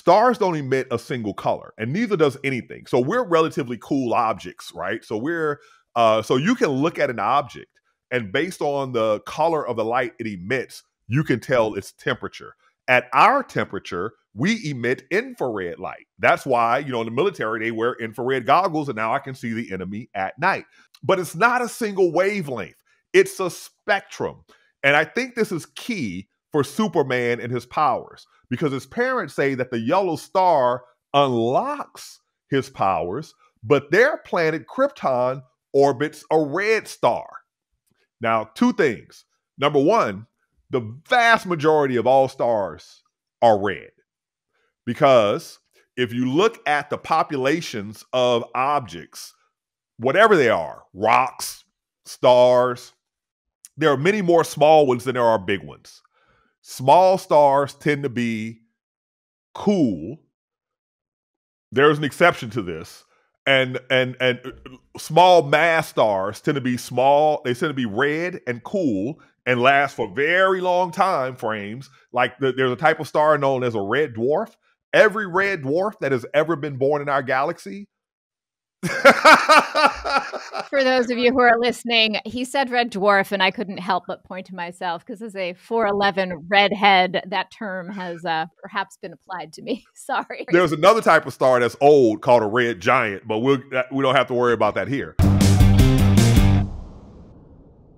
stars don't emit a single color, and neither does anything. So we're relatively cool objects, right? So we're uh, so you can look at an object, and based on the color of the light it emits, you can tell its temperature. At our temperature, we emit infrared light. That's why, you know, in the military, they wear infrared goggles, and now I can see the enemy at night. But it's not a single wavelength, it's a spectrum. And I think this is key for Superman and his powers because his parents say that the yellow star unlocks his powers, but their planet Krypton orbits a red star. Now, two things. Number one, the vast majority of all stars are red because if you look at the populations of objects, whatever they are, rocks, stars, there are many more small ones than there are big ones. Small stars tend to be cool. There's an exception to this. And and and uh, small mass stars tend to be small, they tend to be red and cool and last for very long time frames. Like the, there's a type of star known as a red dwarf. Every red dwarf that has ever been born in our galaxy For those of you who are listening, he said red dwarf, and I couldn't help but point to myself because as a 4'11 redhead, that term has uh, perhaps been applied to me. Sorry. There's another type of star that's old called a red giant, but we'll, we don't have to worry about that here.